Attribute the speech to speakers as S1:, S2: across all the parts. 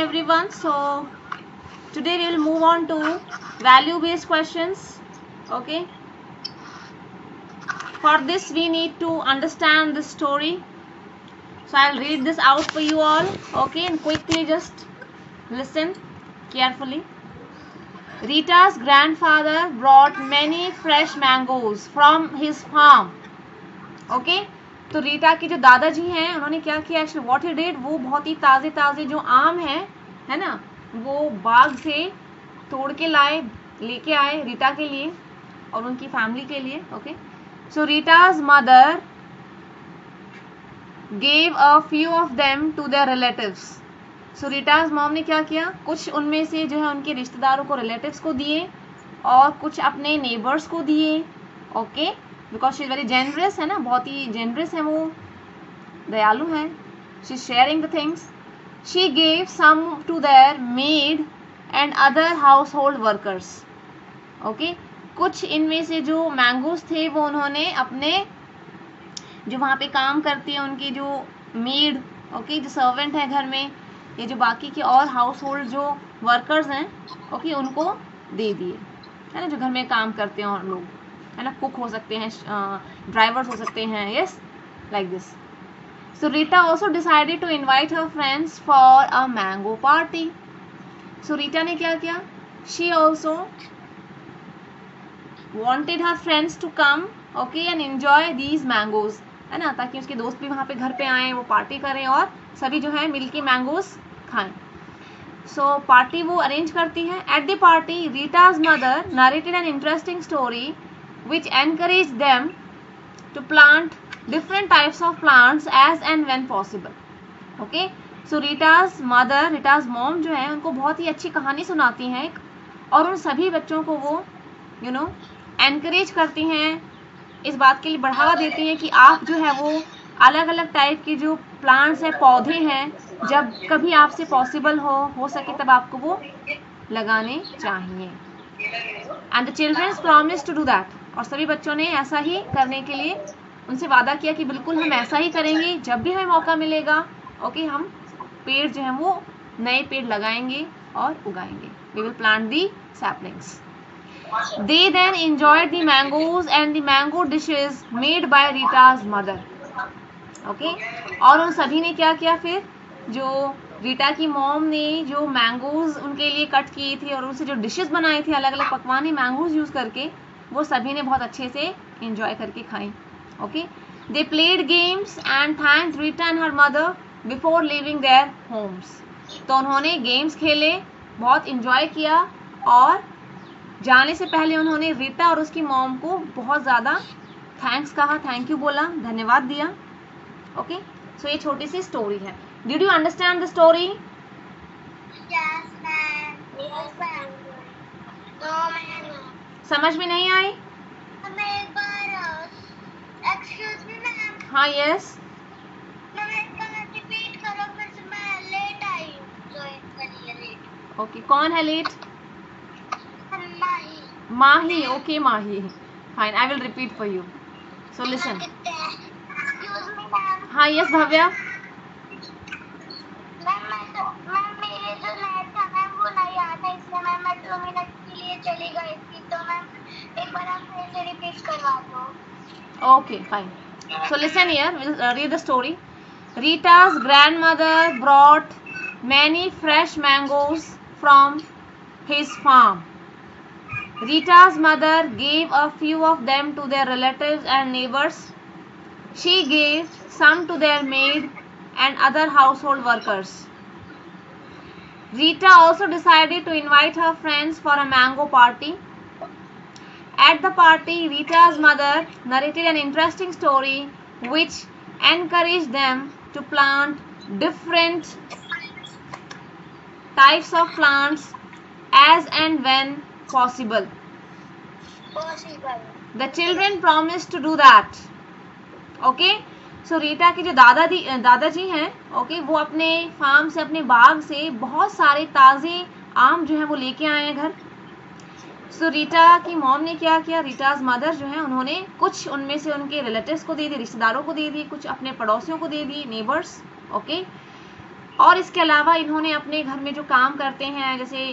S1: everyone. So today we will move on to value based questions okay? For this we need to understand the story. So i'll read this out for you all okay? And quickly just listen carefully. Rita's grandfather brought many fresh mangoes from his farm okay तो Rita के जो दादाजी हैं, उन्होंने क्या किया? Actually what he did वो बहुत ही ताज़े ताज़े जो आम है है ना, वो बाग से तोड़ के लाए, लेके आए रीटा के लिए और उनकी फैमिली के लिए okay so Rita's mother gave a few of them to their relatives so Rita's mom ने क्या किया? कुछ उनमें से जो है उनके रिश्तेदारों को रिलेटिव्स को दिए और कुछ अपने नेबर्स को दिए okay okay? Because she is very generous है ना? बहुत ही जेनरस है वो। दयालु है। She is sharing the things she gave some to their maid and other household workers okay कुछ इनमें से जो मैंगोज थे, वो उन्होंने अपने जो वहाँ पे काम करती है, उनकी जो मेड ओके जो सर्वेंट है घर में, ये जो बाकी के और हाउस होल्ड जो वर्कर्स हैं ओके उनको दे दिए। है ना? जो घर में काम करते हैं और लोग। है ना? कुक हो सकते हैं ड्राइवर्स हो सकते हैं yes like this so Rita also decided to invite her friends for a mango party so Rita ने क्या किया? She also wanted her friends to come okay and enjoy these mangoes है ना? ताकि उसके दोस्त भी वहाँ पे घर पे आए वो पार्टी करें और सभी जो है मिल के मैंगोज खाएँ। सो so, पार्टी वो अरेंज करती है। At the party Rita's mother narrated an interesting story which encourage them to plant different types of plants as and when possible. Okay? So, rita's mother, rita's mom जो है, उनको बहुत ही अच्छी कहानी सुनाती हैं और उन सभी बच्चों को वो यू नो एनकरेज करती हैं, इस बात के लिए बढ़ावा देती हैं कि आप जो है वो अलग अलग टाइप के जो प्लांट्स हैं, पौधे हैं, जब कभी आपसे पॉसिबल हो हो सके तब आपको वो लगाने चाहिए। And the childrens promise to do that और सभी बच्चों ने ऐसा ही करने के लिए उनसे वादा किया कि बिल्कुल हम ऐसा ही करेंगे, जब भी हमें मौका मिलेगा, ओके, हम पेड़ जो है वो नए पेड़ लगाएँगे और उगाएँगे। We will plant the saplings they then enjoyed the mangoes and the mango dishes made by Rita's mother okay और उन सभी ने क्या किया फिर? जो रीटा की मॉम ने जो मैंगोज उनके लिए कट किए थे और उनसे जो डिशेस बनाए थे अलग अलग पकवान मैंगोज यूज़ करके वो सभी ने बहुत अच्छे से इंजॉय करके खाई okay they played games and thank Rita and her mother before leaving their homes तो उन्होंने गेम्स खेले, बहुत इंजॉय किया और जाने से पहले उन्होंने रीटा और उसकी मॉम को बहुत ज़्यादा थैंक्स कहा थैंक यू बोला, धन्यवाद दिया ओके? सो ये छोटी सी स्टोरी है। Did you understand the story समझ में नहीं आई? हाँ यस ओके कौन है late Mahi. Okay Mahi. Fine I will repeat for you so listen हाँ yes Bhavya? Okay, fine. So listen here, we'll uh, read the story. Rita's grandmother brought many fresh mangoes from his farm. Rita's mother gave a few of them to their relatives and neighbors. She gave some to their maid and other household workers. Rita also decided to invite her friends for a mango party. At the party, Rita's mother narrated an interesting story which encouraged them to plant different types of plants as and when possible.
S2: possible.
S1: The children promised to do that. Okay? So so, Rita के जो दादा दी दादाजी हैं okay वो अपने farm से अपने बाग से बहुत सारे ताज़े आम जो है वो लेके आए हैं घर सो रीटा की मॉम ने क्या किया? रीटाज मदर जो है, उन्होंने कुछ उनमें से उनके रिलेटिव्स को दे दी रिश्तेदारों को दे दी कुछ अपने पड़ोसियों को दे दी नेबर्स ओके और इसके अलावा इन्होंने अपने घर में जो काम करते हैं, जैसे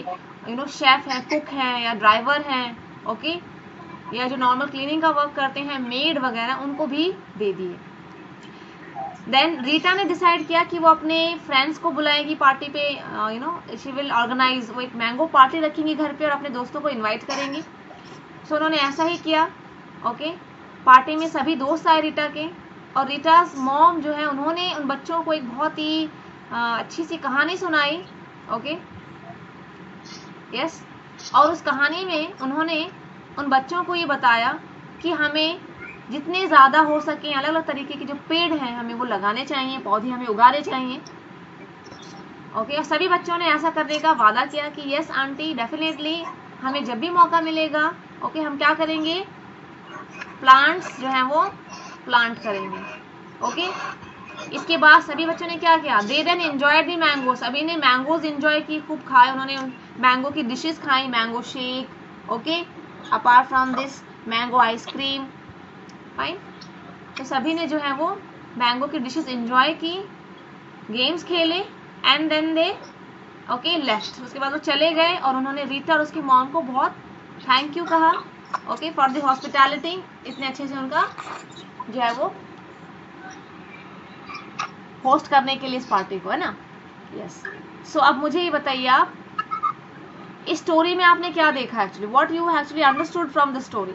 S1: यू नो शेफ है कुक हैं, या ड्राइवर हैं ओके या जो नॉर्मल क्लीनिंग का वर्क करते हैं मेड वगैरह, उनको भी दे दिए। देन रीटा ने डिसाइड किया कि वो अपने फ्रेंड्स को बुलाएगी पार्टी पे you know she will organise वो एक मैंगो पार्टी रखेंगी घर पे और अपने दोस्तों को इनवाइट करेंगी। सो so, उन्होंने ऐसा ही किया ओके okay? पार्टी में सभी दोस्त आए रीटा के और रीटाज मॉम जो है उन्होंने उन बच्चों को एक बहुत ही uh, अच्छी सी कहानी सुनाई ओके यस और उस कहानी में उन्होंने उन बच्चों को ये बताया कि हमें जितने ज़्यादा हो सके अलग अलग तरीके के जो पेड़ हैं हमें वो लगाने चाहिए, पौधे हमें उगाने चाहिए। ओके और सभी बच्चों ने ऐसा करने का वादा किया कि यस आंटी डेफिनेटली हमें जब भी मौका मिलेगा ओके हम क्या करेंगे? प्लांट्स जो हैं वो प्लांट करेंगे। ओके इसके बाद सभी बच्चों ने क्या किया? They then enjoy the mango सभी ने मैंगोज एंजॉय की, खूब खाए। उन्होंने मैंगो की डिशेस खाई mango shake okay apart from this mango ice cream fine तो सभी ने जो है वो मैंगो की डिशेस इंजॉय की गेम्स खेले and then they okay left उसके बाद वो चले गए और उन्होंने रीता और उसकी मॉम को बहुत थैंक यू कहा ओके फॉर द हॉस्पिटैलिटी इतने अच्छे से उनका जो है वो होस्ट करने के लिए इस पार्टी को है ना? Yes yes. सो so, अब मुझे ये बताइए आप इस स्टोरी में आपने क्या देखा actually what you actually understood from the story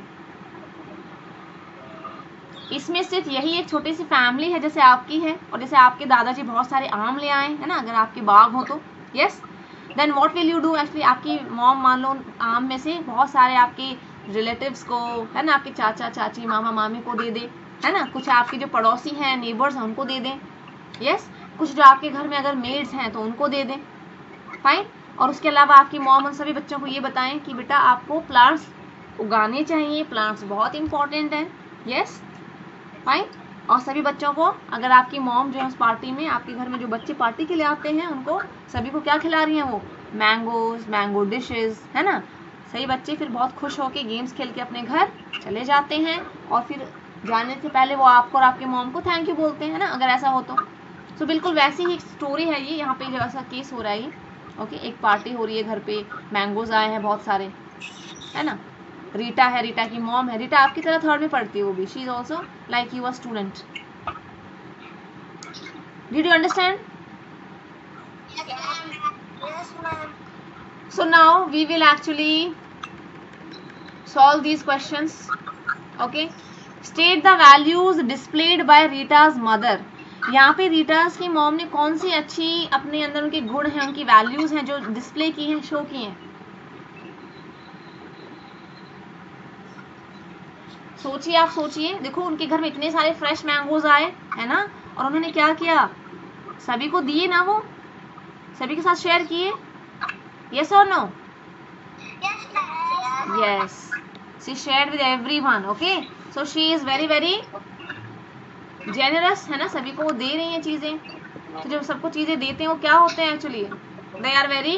S1: इसमें सिर्फ़ यही एक छोटी सी फैमिली है जैसे आपकी है, और जैसे आपके दादाजी बहुत सारे आम ले आए, है ना? अगर आपके बाग हो तो। Yes then what will you do actually आपकी मॉम मान लो, आम में से बहुत सारे आपके रिलेटिव्स को, है ना? आपके चाचा, चाची, मामा, मामी को दे दे, है ना? कुछ आपके जो पड़ोसी हैं नेबर्स हैं उनको दे दें। यस कुछ जो आपके घर में अगर मेड्स हैं तो उनको दे दें। फाइन और उसके अलावा आपकी मॉम उन सभी बच्चों को ये बताएँ कि बेटा, आपको प्लांट्स उगाने चाहिए। प्लांट्स बहुत इंपॉर्टेंट हैं। यस फाइन और सभी बच्चों को अगर आपकी मॉम जो है उस पार्टी में आपके घर में जो बच्चे पार्टी के लिए आते हैं उनको सभी को क्या खिला रही हैं वो? मैंगोज मैंगो डिशेस है ना? सही बच्चे फिर बहुत खुश होकर गेम्स खेल के अपने घर चले जाते हैं और फिर जाने से पहले वो आपको और आपके मॉम को थैंक यू बोलते हैं ना? अगर ऐसा हो तो। सो so, बिल्कुल वैसी ही स्टोरी है ये। यहाँ पे जो ऐसा केस हो रहा है ओके एक पार्टी हो रही है घर पे। मैंगोज आए हैं बहुत सारे। है ना? रीटा है, रीटा की मॉम है। रीटा आपकी तरह थर्ड में पढ़ती है वो भी she is also like you a student did you understand so now we will actually solve these questions, okay? State the values displayed by rita's mother. यहाँ पे रीटास की मॉम ने कौन सी अच्छी अपने अंदर उनके गुण हैं, उनकी वैल्यूज़ हैं जो डिस्प्ले की हैं शो की हैं? सोचिए, आप सोचिए। देखो, उनके घर में इतने सारे फ्रेश मैंगोज आए, है ना? और उन्होंने क्या किया? सभी को दिए ना वो? सभी के साथ शेयर किए? यस और no yes she share with everyone okay so she is very very generous है ना? सभी को वो दे रही हैं चीज़ें। तो जब सबको चीज़ें देते हैं, वो क्या होते हैं actually they are very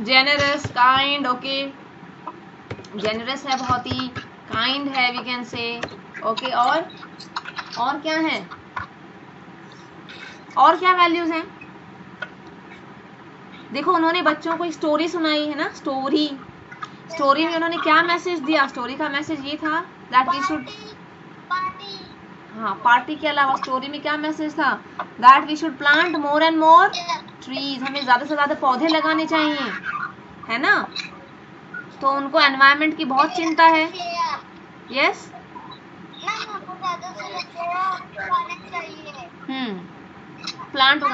S1: generous kind okay generous है बहुत ही काइंड है वी कैन से ओके और? और क्या है? और क्या वैल्यूज़ हैं? देखो उन्होंने बच्चों को स्टोरी सुनाई है ना? स्टोरी स्टोरी में उन्होंने क्या मैसेज दिया? स्टोरी का मैसेज ये था दैट वी शुड हाँ पार्टी के अलावा स्टोरी में क्या मैसेज था? That we should plant more and more trees हमें ज़्यादा से ज़्यादा पौधे लगाने चाहिए। है ना? तो उनको एनवायरनमेंट की बहुत चिंता है। यस हम्म प्लांट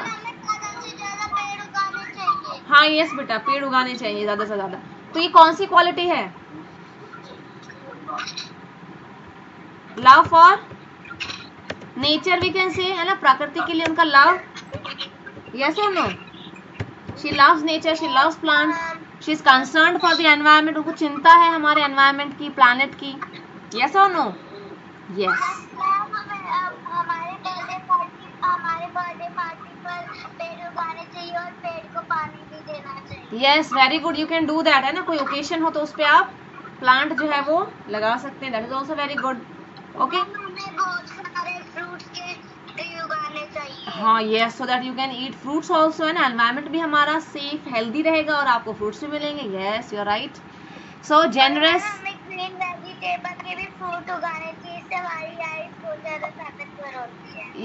S1: हाँ यस बेटा, पेड़ उगाने चाहिए ज़्यादा से ज़्यादा। तो ये कौन सी क्वालिटी है? Love for nature we can say है ना? प्रकृति के लिए उनका लव यस और no she loves nature she loves plant she is concern for the environment उनको चिंता है हमारे एनवायरमेंट की प्लानट की। यस और no yes yes very good you can do that है ना? कोई ओकेशन हो तो उस पर आप प्लांट जो है वो लगा सकते हैं. That is also very good okay हाँ yes so that you can eat fruits also है ना? एनवायरमेंट भी हमारा सेफ़ हेल्दी रहेगा और आपको फ्रूट्स भी मिलेंगे।
S2: Yes you are right so generous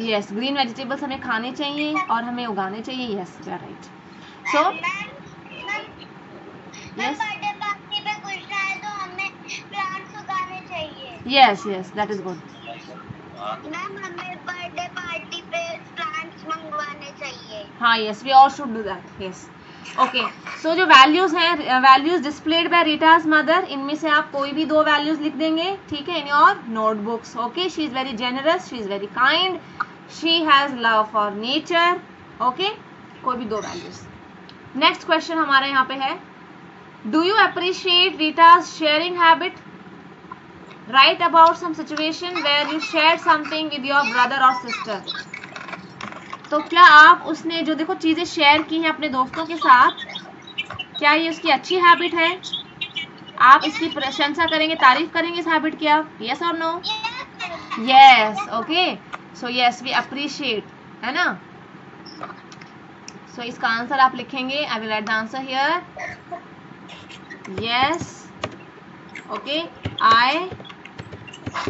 S1: yes green vegetables हमें खाने चाहिए और हमें उगाने चाहिए। Yes you are right so Yes.
S2: Birthday party पे कुछ ना तो हमें प्लांट्स उगाने चाहिए।
S1: Yes yes that is good
S2: ma'am हमें बर्थडे
S1: हाँ yes we all should do that yes okay so जो वैल्यूज़ हैं values displayed by Rita's mother इनमें से आप कोई भी दो वैल्यूज़ लिख देंगे, ठीक है in your notebooks okay she is very generous she is very kind she has love for nature okay कोई भी दो वैल्यूज़ नेक्स्ट क्वेश्चन हमारे यहाँ पे है. Do you appreciate Rita's sharing habit write about some situation where you share something with your brother और sister तो क्या आप उसने जो देखो चीज़ें शेयर की हैं अपने दोस्तों के साथ क्या ये उसकी अच्छी हैबिट है? आप इसकी प्रशंसा करेंगे तारीफ़ करेंगे इस हैबिट की आप? यस और no yes okay so yes we appreciate है ना? सो so, इसका आंसर आप लिखेंगे I will write the answer here yes okay I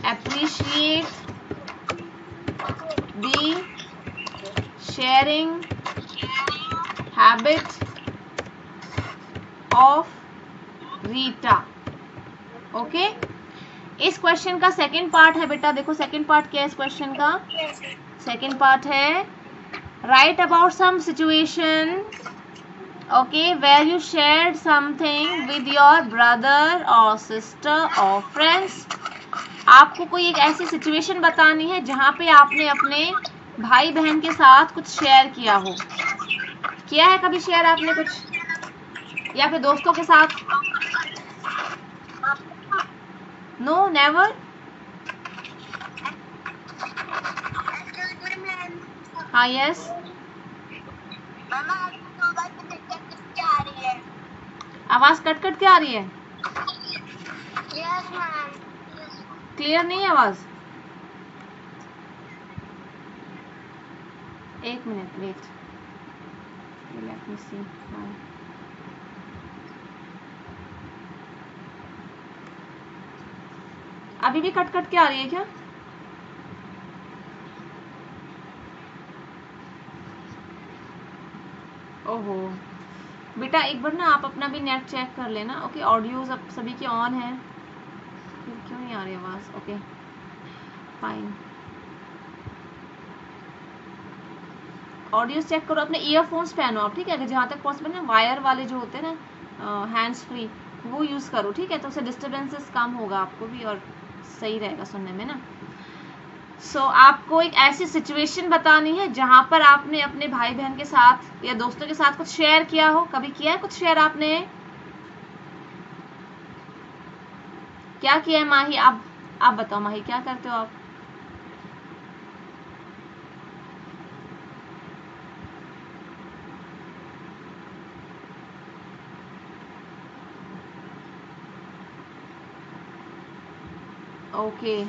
S1: appreciate the sharing habit of Rita okay इस क्वेश्चन का सेकंड पार्ट है बेटा। देखो सेकंड पार्ट क्या है इस क्वेश्चन का? सेकंड पार्ट है write about some situation okay where you share something with your brother और सिस्टर और फ्रेंड्स आपको कोई एक ऐसी सिचुएशन बतानी है जहाँ पे आपने अपने भाई बहन के साथ कुछ शेयर किया हो। किया है कभी शेयर आपने कुछ? या फिर दोस्तों के साथ? नो नेवर हाँ यस आवाज़ कट कट के आ रही है। क्लियर नहीं है आवाज़? एक minute wait let me see अभी भी कट कट के आ रही है क्या? ओहो। बेटा, एक बार ना आप अपना भी नेट चेक कर लेना। ओके ऑडियोज अब सभी के ऑन है। क्यों नहीं आ रही आवाज़? ओके फाइन ऑडियो चेक करो अपने ईयरफोन्स पहनो आप ठीक है? अगर जहाँ तक पॉसिबल ना वायर वाले जो होते हैं ना हैंड्स फ्री वो यूज़ करो ठीक है? तो उससे डिस्टर्बेंसेस कम होगा आपको भी और सही रहेगा सुनने में ना। सो so, आपको एक ऐसी सिचुएशन बतानी है जहाँ पर आपने अपने भाई बहन के साथ या दोस्तों के साथ कुछ शेयर किया हो। कभी किया है कुछ शेयर आपने? क्या किया है माही? आप आप बताओ माही क्या करते हो आप? okay.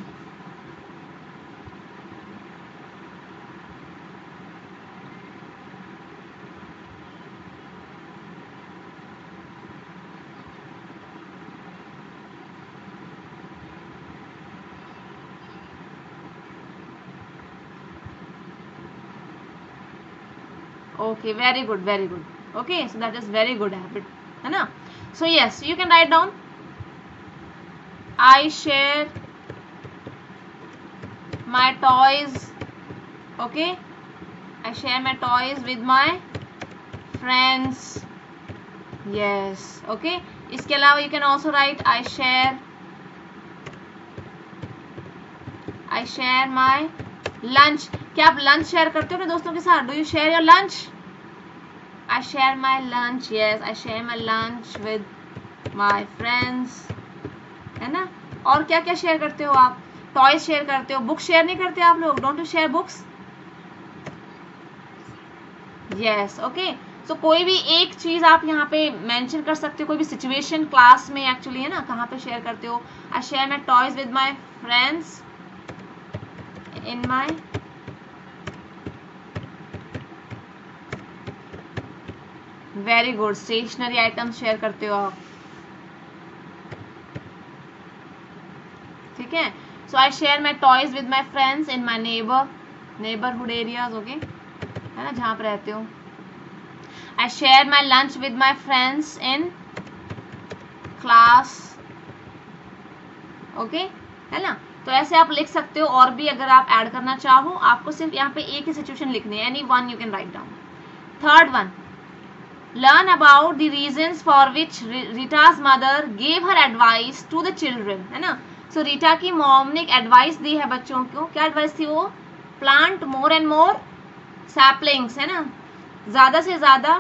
S1: Okay very good very good. Okay so that is very good habit है so yes you can write down. I share my toys, okay? I share my toys with my friends. Yes, okay? इसके अलावा you can also write, I share I share my lunch. क्या आप lunch share करते हो अपने दोस्तों के साथ? Do you share your lunch I share my lunch yes I share my lunch with my friends है ना? और क्या क्या शेयर करते हो आप? टॉयज शेयर करते हो? बुक शेयर नहीं करते आप लोग? Don't share books yes okay so कोई भी एक चीज़ आप यहाँ पे मेंशन कर सकते हो, कोई भी सिचुएशन क्लास में एक्चुअली है ना, कहाँ पे शेयर करते हो? I share my toys with my friends in my very good stationery item share करते हो आप। ठीक है? So I share my toys with my friends in my neighbour neighbourhood areas okay है ना, जहाँ पर रहते हो। I share my lunch with my friends in class okay है ना? तो ऐसे आप लिख सकते हो, और भी अगर आप ऐड करना चाहो, आपको सिर्फ़ यहाँ पे एक ही सिचुएशन लिखनी है any one you can write down third one learn about the reasons for which Rita's mother gave her advice to the children है ना? सो रीटा की मॉम ने एक एडवाइस दी है बच्चों को। क्या एडवाइस थी वो? Plant more and more saplings है ना? ज़्यादा से ज़्यादा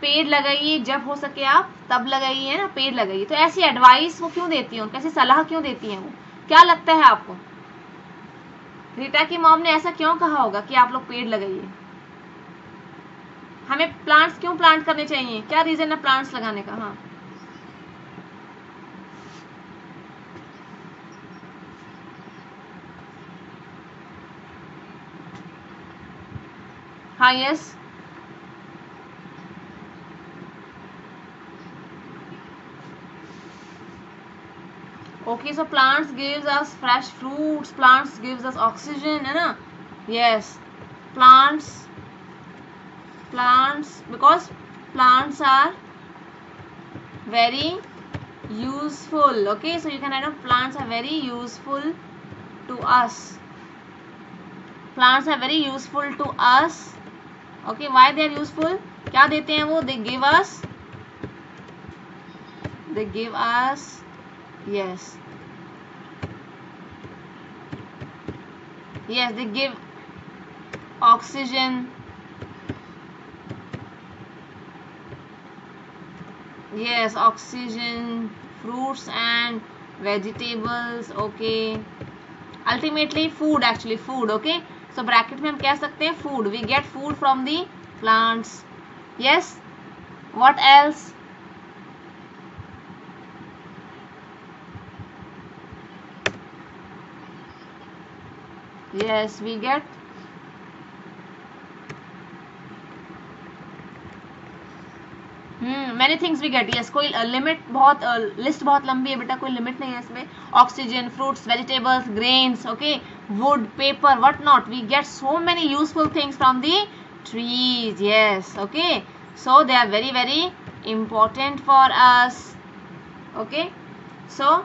S1: पेड़ लगाइए, जब हो सके आप, तब लगाइए, है ना? पेड़ लगाइए। तो ऐसी एडवाइस वो क्यों देती हैं कैसी सलाह क्यों देती हैं वो? क्या लगता है आपको? रीटा की मॉम ने ऐसा क्यों कहा होगा कि आप लोग पेड़ लगाइए? हमें प्लांट्स क्यों प्लांट करने चाहिए? क्या रीजन है प्लांट्स लगाने का? हाँ। highest. Okay so plants gives us fresh fruits plants gives us oxygen hai na yes. Plants plants because plants are very useful. Okay so you can write plants are very useful to us plants are very useful to us okay why they are useful क्या देते हैं वो they give us they give us yes yes they give oxygen yes oxygen fruits and vegetables okay ultimately food actually food okay So bracket में हम कह सकते हैं food we get food from the plants yes what else? Yes we get many things we get yes कोई limit uh, बहुत list uh, बहुत लंबी है बेटा कोई लिमिट नहीं है इसमें. Oxygen fruits vegetables grains okay wood, paper, whatnot. We get so many useful things from the trees. Yes, okay. So they are very, very important for us. Okay. So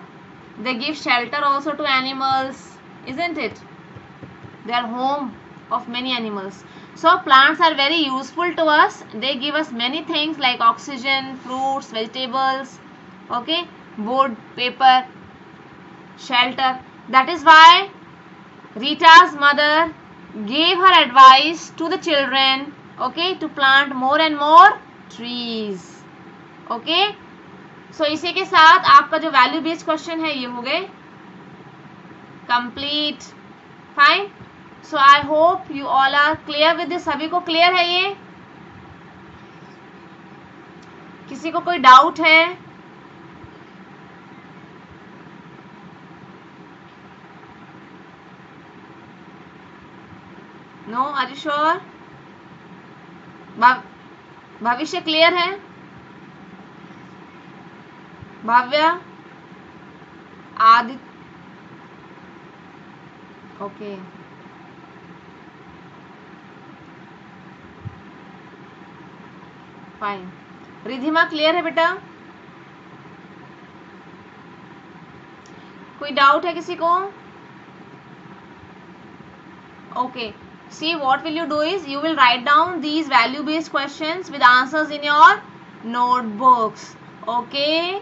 S1: they give shelter also to animals, isn't it? They are home of many animals. So plants are very useful to us. They give us many things like oxygen, fruits, vegetables, okay, wood, paper, shelter. That is why rita's mother gave her advice to the children okay to plant more and more trees okay so इसी के साथ आपका जो value based question है ये हो गए complete fine so I hope you all are clear with this सभी को क्लियर है ये किसी को कोई डाउट है no are you sure Bhavishya clear है? Bhavya Aditya okay fine Ridhima clear है बेटा? कोई डाउट है किसी को? Okay see what will you do is you will write down these value based question with answers in your notebooks okay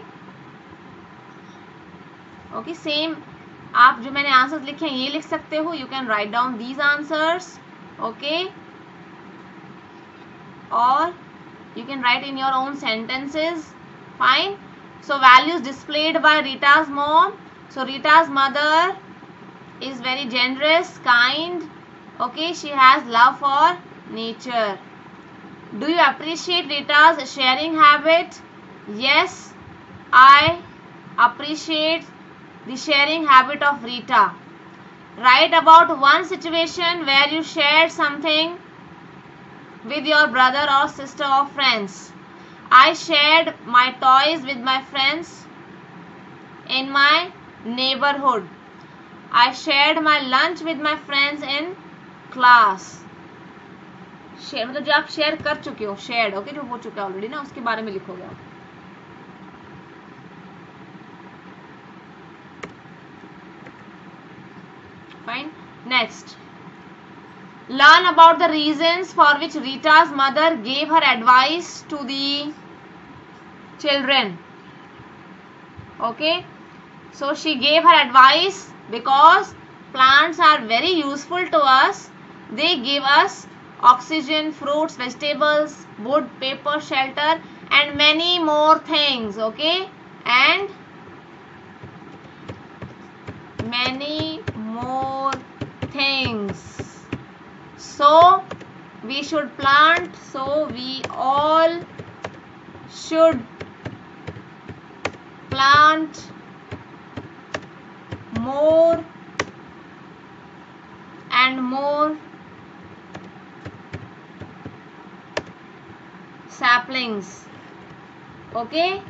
S1: okay same आप जो मैंने आंसर्स लिखे हैं ये लिख सकते हो you can write down these answers okay और you can write in your own sentences fine so values displayed by Rita's mom so Rita's mother is very generous kind okay she has love for nature. Do you appreciate Rita's sharing habit? Yes I appreciate the sharing habit of Rita. Write about one situation where you shared something with your brother or sister or friends. I shared my toys with my friends in my neighborhood. I shared my lunch with my friends in class share मतलब जो आप share कर चुके हो share okay जो हो चुका है ऑलरेडी ना, उसके बारे में लिखोगे आप। Fine next learn about the reason for which Rita's mother gave her advice to the children okay so she gave her advice because plants are very useful to us They give us oxygen, fruits, vegetables, wood, paper, shelter, and many more things. Okay, and many more things so we should plant so we all should plant more and more saplings okay